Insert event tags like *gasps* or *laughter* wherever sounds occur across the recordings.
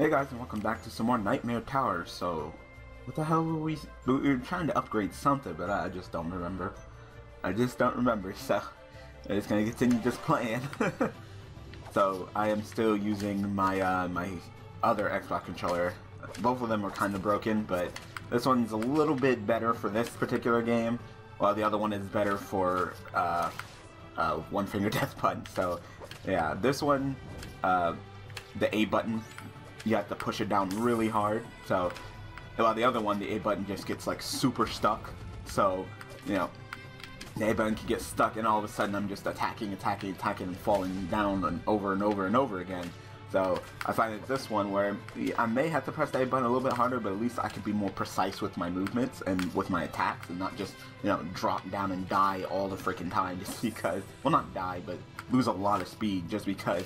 Hey guys, and welcome back to some more Knightmare Tower. So, what the hell were we? We were trying to upgrade something, but I just don't remember. I just don't remember. So, I'm just gonna continue just playing. *laughs* so, I am still using my uh, my other Xbox controller. Both of them are kind of broken, but this one's a little bit better for this particular game, while the other one is better for uh, uh, one finger *laughs* death punch. So, yeah, this one. Uh, the A button you have to push it down really hard. So, while the other one, the A button just gets like super stuck. So, you know, the A button can get stuck, and all of a sudden I'm just attacking, attacking, attacking, and falling down and over and over and over again. So I find that this one where I may have to press the A button a little bit harder, but at least I can be more precise with my movements and with my attacks, and not just you know drop down and die all the freaking time just *laughs* because. Well, not die, but lose a lot of speed just because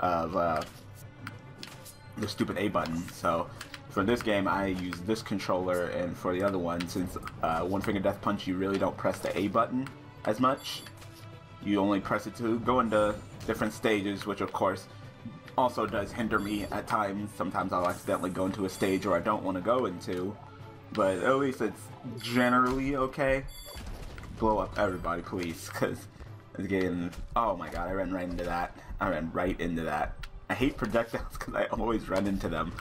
of. Uh, the stupid A button. So for this game, I use this controller, and for the other one, since uh, One Finger Death Punch, you really don't press the A button as much. You only press it to go into different stages, which of course also does hinder me at times. Sometimes I'll accidentally go into a stage where I don't want to go into, but at least it's generally okay. Blow up everybody, please, because it's getting... Oh my god, I ran right into that. I ran right into that. I hate projectiles *laughs* because I always run into them.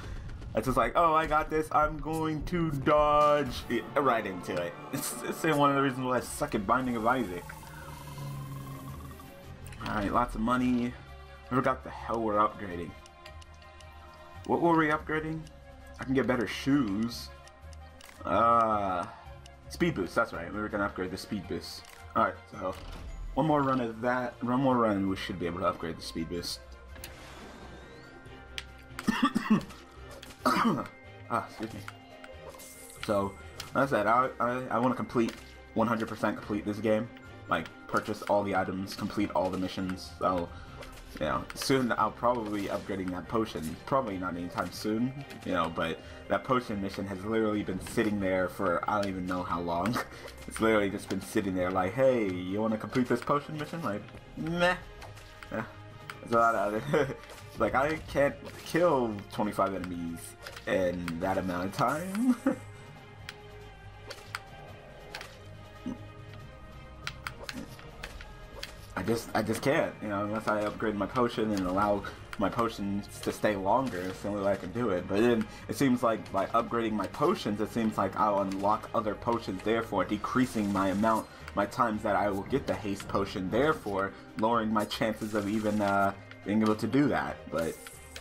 It's just like, oh, I got this. I'm going to dodge it, right into it. *laughs* It's, one of the reasons why I suck at Binding of Isaac. Alright, lots of money. I forgot the hell we're upgrading. What were we upgrading? I can get better shoes. Uh, speed boost, that's right. We were to upgrade the speed boost. Alright, so one more run of that. One more run, we should be able to upgrade the speed boost. *coughs* ah, excuse me. So, like I said, I, I, I want to complete 100% complete this game. Like, purchase all the items, complete all the missions. So, you know, soon I'll probably be upgrading that potion. Probably not anytime soon, you know, but that potion mission has literally been sitting there for I don't even know how long. *laughs* It's literally just been sitting there like, hey, you want to complete this potion mission? Like, meh. Yeah, there's a lot of other *laughs* Like, I can't kill 25 enemies in that amount of time. *laughs* I just, I just can't, you know, unless I upgrade my potion and allow my potions to stay longer. It's the only way I can do it. But then it seems like by upgrading my potions, it seems like I'll unlock other potions, therefore decreasing my amount, my times that I will get the haste potion, therefore lowering my chances of even uh, being able to do that. But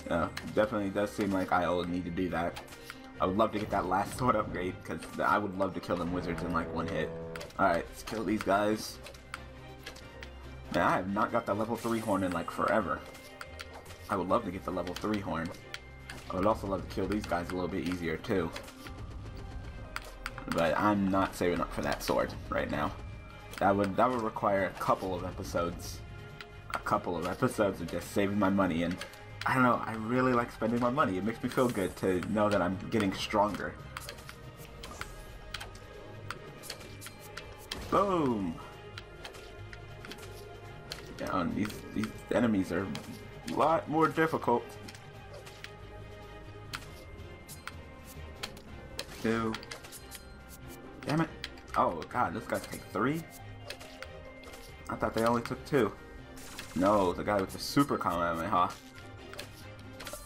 uh, definitely does seem like I'll need to do that. I would love to get that last *laughs* sword upgrade because I would love to kill them wizards in like one hit. Alright, let's kill these guys. Man, I have not got the level 3 horn in like forever. I would love to get the level 3 horn. I would also love to kill these guys a little bit easier too. But I'm not saving up for that sword right now. That would that would require a couple of episodes couple of episodes of just saving my money and I don't know, I really like spending my money. It makes me feel good to know that I'm getting stronger. Boom! Yeah, these, these enemies are a lot more difficult. Two. Damn it. Oh god, this guy's take three? I thought they only took two. No, the guy with the super Kamehameha. Huh?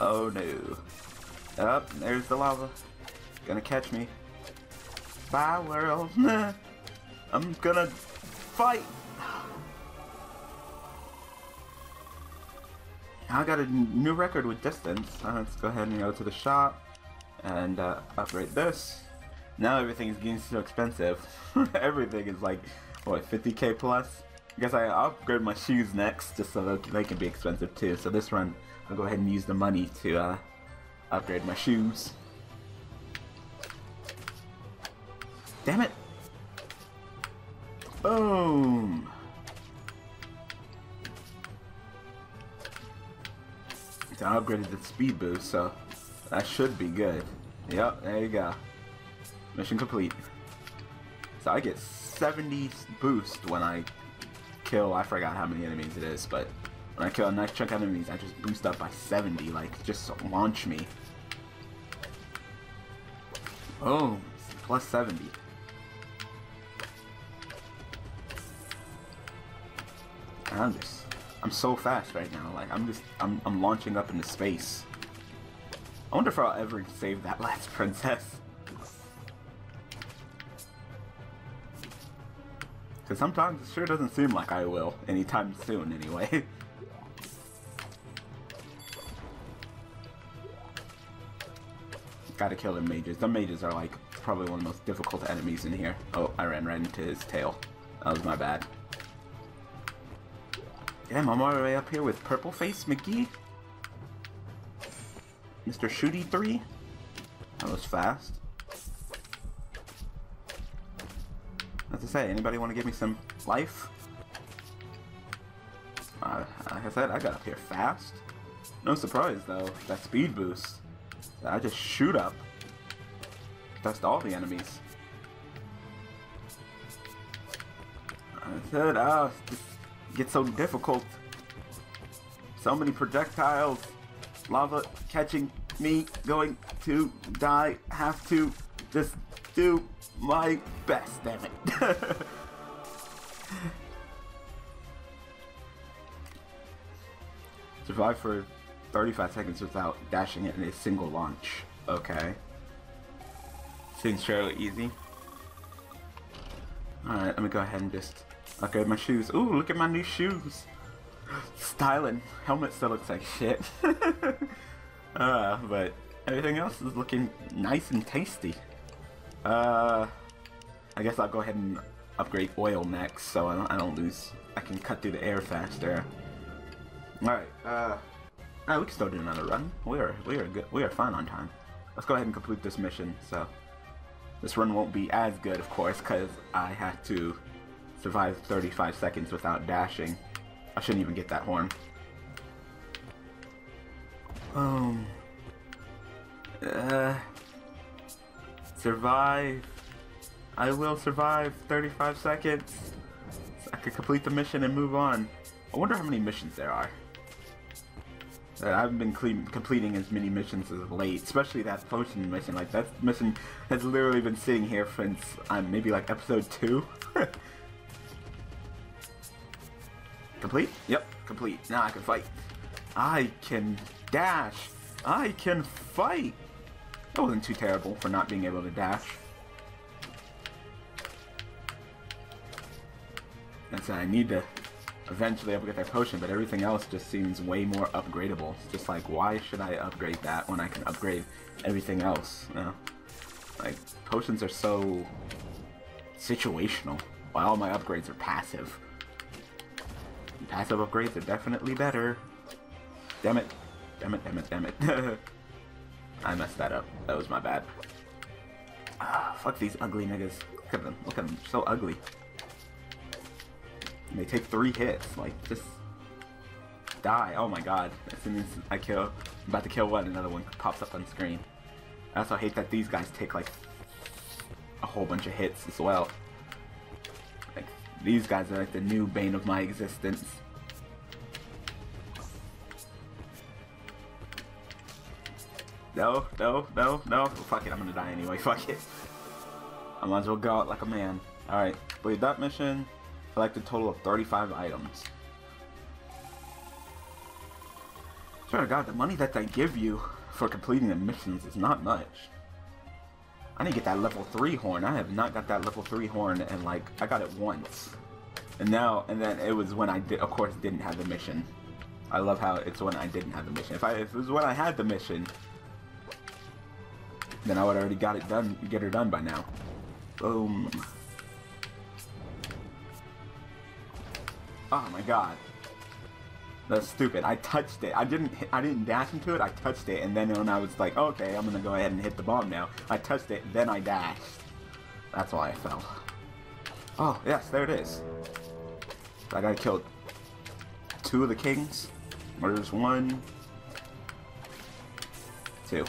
Oh no. Up, oh, there's the lava. Gonna catch me. Bye world. *laughs* I'm gonna fight. I got a new record with distance. Uh, let's go ahead and go to the shop and uh, upgrade this. Now everything is getting so expensive. *laughs* everything is like, what, 50k plus? Guess I upgrade my shoes next, just so they can be expensive too. So this run, I'll go ahead and use the money to uh, upgrade my shoes. Damn it! Boom! I upgraded the speed boost, so that should be good. Yep, there you go. Mission complete. So I get 70 boost when I kill, I forgot how many enemies it is, but when I kill a nice chunk of enemies, I just boost up by 70, like, just launch me. Oh, plus 70. And I'm just, I'm so fast right now, like, I'm just, I'm, I'm launching up into space. I wonder if I'll ever save that *laughs* last princess. Because sometimes it sure doesn't seem like I will, anytime soon anyway. *laughs* Gotta kill the mages. The mages are like probably one of the most difficult enemies in here. Oh, I ran right into his tail. That was my bad. Damn, I'm all the way up here with Purple Face McGee. Mr. Shooty 3. That was fast. As I say, anybody want to give me some life? Uh, like I said, I got up here fast. No surprise though, that speed boost. I just shoot up. Dust all the enemies. I said, ah, this gets so difficult. So many projectiles. Lava catching me, going to die. Have to just do my best, damn it. *laughs* Survive for 35 seconds without dashing it in a single launch. Okay. Seems fairly easy. Alright, let me go ahead and just upgrade my shoes. Ooh, look at my new shoes. *gasps* Styling. Helmet still looks like shit. *laughs* uh, but everything else is looking nice and tasty. Uh, I guess I'll go ahead and upgrade oil next, so I don't, I don't lose. I can cut through the air faster. All right. Uh, right, we can still do another run. We are we are good. We are fine on time. Let's go ahead and complete this mission. So this run won't be as good, of course, because I had to survive 35 seconds without dashing. I shouldn't even get that horn. Um. Uh. Survive. I will survive 35 seconds. I could complete the mission and move on. I wonder how many missions there are. Uh, I haven't been completing as many missions as late, especially that potion mission. Like, that mission has literally been sitting here since um, maybe like episode 2. *laughs* complete? Yep, complete. Now I can fight. I can dash. I can fight. That wasn't too terrible for not being able to dash. And so I need to eventually upgrade that potion, but everything else just seems way more upgradable. It's just like, why should I upgrade that when I can upgrade everything else? You know? Like, potions are so situational, while all my upgrades are passive. passive upgrades are definitely better. Damn it. Damn it, damn it, damn it. *laughs* I messed that up. That was my bad. Ah, fuck these ugly niggas. Look at them. Look at them. So ugly. And they take three hits. Like, just die. Oh my god. As soon as I kill, I'm about to kill one, another one pops up on screen. I also hate that these guys take like a whole bunch of hits as well. Like, these guys are like the new bane of my existence. No, no, no, no. Fuck it, I'm gonna die anyway. *laughs* Fuck it. I might as well go out like a man. Alright, complete that mission. Collect a total of 35 items. Sure to God, the money that they give you for completing the missions is not much. I need to get that level 3 horn. I have not got that level 3 horn and like, I got it once. And now, and then it was when I did, of course, didn't have the mission. I love how it's when I didn't have the mission. If I, if it was when I had the mission, then I would already got it done, get her done by now. Boom. Oh my god. That's stupid. I touched it. I didn't. I didn't dash into it. I touched it, and then when I was like, okay, I'm gonna go ahead and hit the bomb now. I touched it, then I dashed. That's why I fell. Oh yes, there it is. I got killed two of the kings. There's one, two.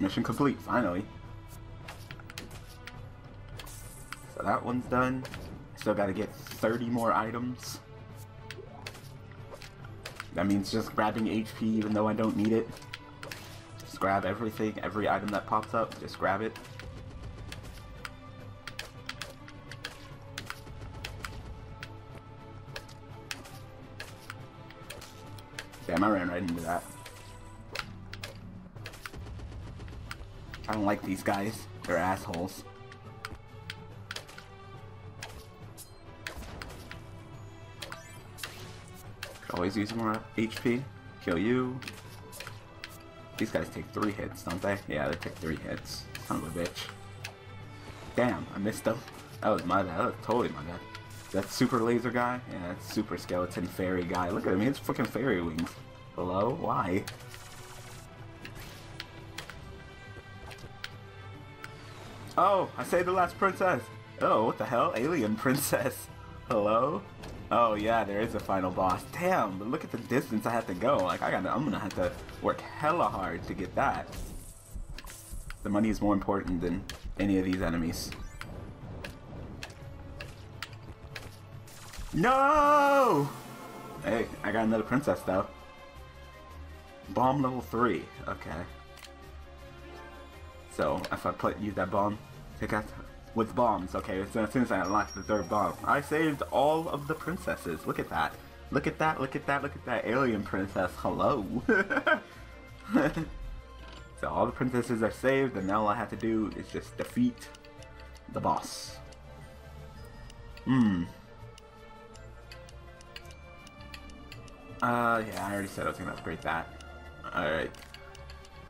Mission complete, finally. So that one's done. Still gotta get 30 more items. That means just grabbing HP even though I don't need it. Just grab everything, every item that pops up, just grab it. Damn, I ran right into that. I don't like these guys. They're assholes. Always use more HP. Kill you. These guys take three hits, don't they? Yeah, they take three hits. Son of a bitch. Damn, I missed them. That was my bad. That was totally my bad. That super laser guy? Yeah, that super skeleton fairy guy. Look at him, he has fucking fairy wings. Hello? Why? Oh, I saved the last princess. Oh, what the hell? Alien *laughs* princess. Hello? Oh yeah, there is a final boss. Damn, but look at the distance I have to go. Like I gotta I'm gonna have to work hella hard to get that. The money is more important than any of these enemies. No! Hey, I got another princess though. Bomb level 3. Okay. So, if I put use that bomb, take out with bombs. Okay, so as soon as I unlock the third bomb, I saved all of the princesses. Look at that. Look at that, look at that, look at that alien princess. Hello. *laughs* so all the princesses are saved, and now all I have to do is just defeat the boss. Hmm. Uh, yeah, I already said I was gonna upgrade that. Alright.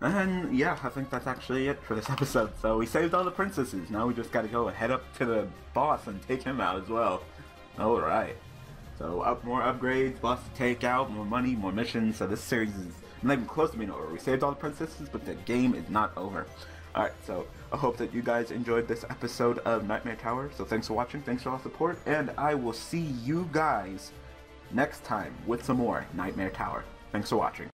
And yeah, I think that's actually it for this *laughs* episode. So we saved all the princesses. Now we just gotta go head up to the boss and take him out as well. Alright. So up more upgrades, boss to take out, more money, more missions. So this series is not even close to being over. We saved all the princesses, but the game is not over. Alright, so I hope that you guys enjoyed this episode of Knightmare Tower. So thanks for watching, thanks for all the support, and I will see you guys next time with some more Knightmare Tower. Thanks for watching.